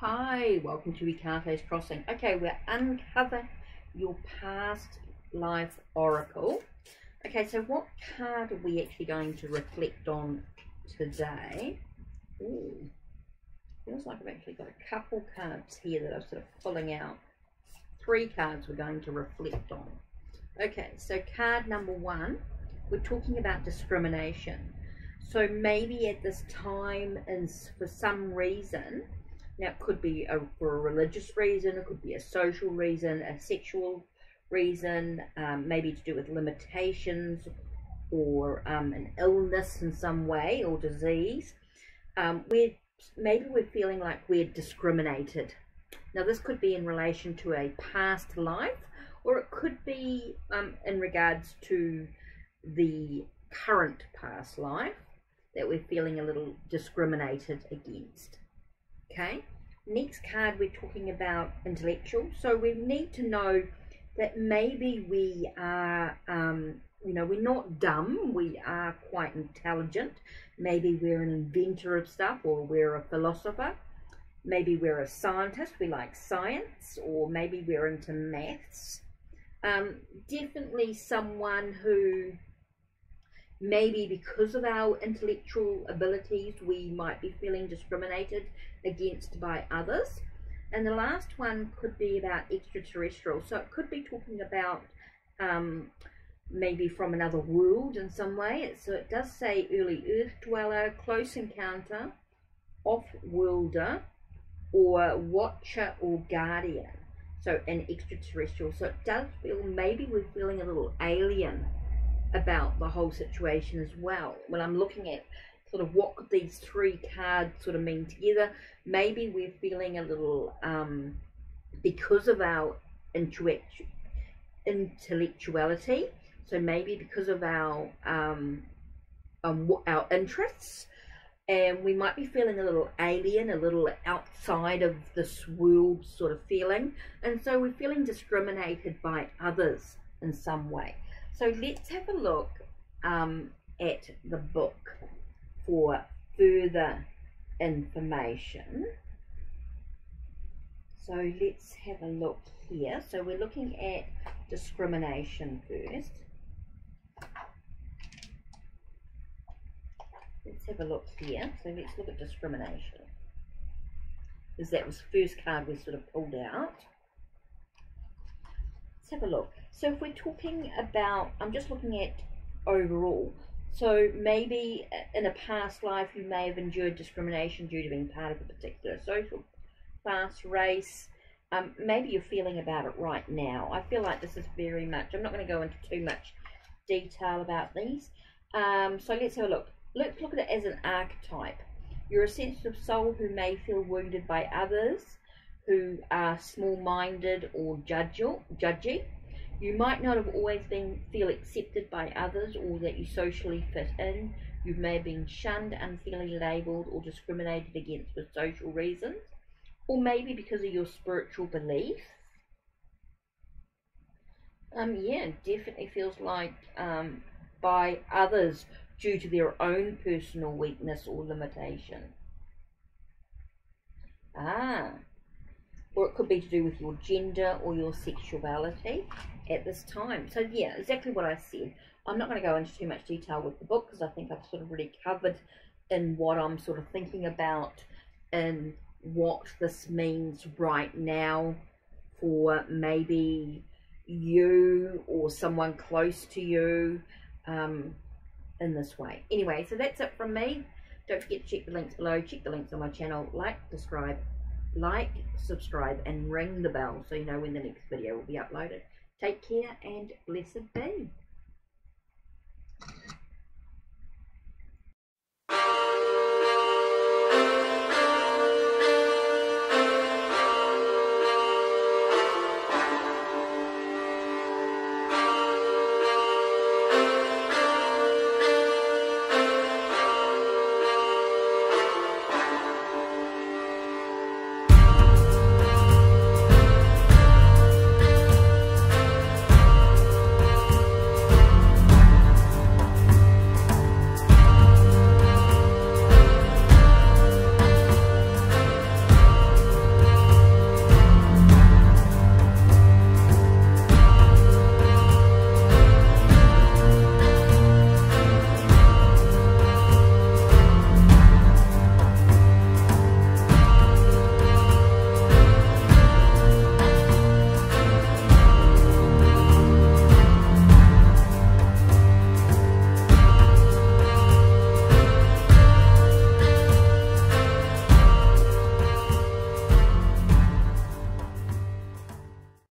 Hi, welcome to HeKate's Crossing. Okay, we're uncover your past life oracle. Okay, so what card are we actually going to reflect on today? Ooh, feels like I've actually got a couple cards here that I'm sort of pulling out. Three cards we're going to reflect on. Okay, so card number one, we're talking about discrimination. So maybe at this time and for some reason, now, it could be a, for a religious reason, it could be a social reason, a sexual reason, um, maybe to do with limitations or um, an illness in some way or disease. Um, we're, maybe we're feeling like we're discriminated. Now, this could be in relation to a past life or it could be um, in regards to the current past life that we're feeling a little discriminated against. Okay, next card we're talking about intellectual. So we need to know that maybe we are, um, you know, we're not dumb, we are quite intelligent. Maybe we're an inventor of stuff or we're a philosopher. Maybe we're a scientist, we like science, or maybe we're into maths. Um, definitely someone who maybe because of our intellectual abilities we might be feeling discriminated against by others. And the last one could be about extraterrestrial. So it could be talking about um, maybe from another world in some way. So it does say early earth dweller close encounter off-worlder or watcher or guardian. So an extraterrestrial. So it does feel maybe we're feeling a little alien about the whole situation as well. When I'm looking at sort of what these three cards sort of mean together, maybe we're feeling a little, um, because of our intellectuality, so maybe because of our, um, um, our interests, and we might be feeling a little alien, a little outside of this world sort of feeling, and so we're feeling discriminated by others in some way. So let's have a look um, at the book for further information. So let's have a look here. So we're looking at discrimination first. Let's have a look here. So let's look at discrimination. Because that was the first card we sort of pulled out. Let's have a look. So if we're talking about, I'm just looking at overall. So maybe in a past life you may have endured discrimination due to being part of a particular social class, race. Um, maybe you're feeling about it right now. I feel like this is very much, I'm not going to go into too much detail about these. Um, so let's have a look. Let's look at it as an archetype. You're a sensitive soul who may feel wounded by others, who are small-minded or judgy you might not have always been feel accepted by others or that you socially fit in. You may have been shunned, unfairly labelled, or discriminated against for social reasons, or maybe because of your spiritual beliefs. Um, yeah, definitely feels like um, by others due to their own personal weakness or limitation. Ah, or it could be to do with your gender or your sexuality at this time. So yeah, exactly what I said. I'm not going to go into too much detail with the book because I think I've sort of really covered in what I'm sort of thinking about and what this means right now for maybe you or someone close to you um, in this way. Anyway, so that's it from me. Don't forget to check the links below. Check the links on my channel. Like, subscribe, like, subscribe, and ring the bell so you know when the next video will be uploaded. Take care and blessed be.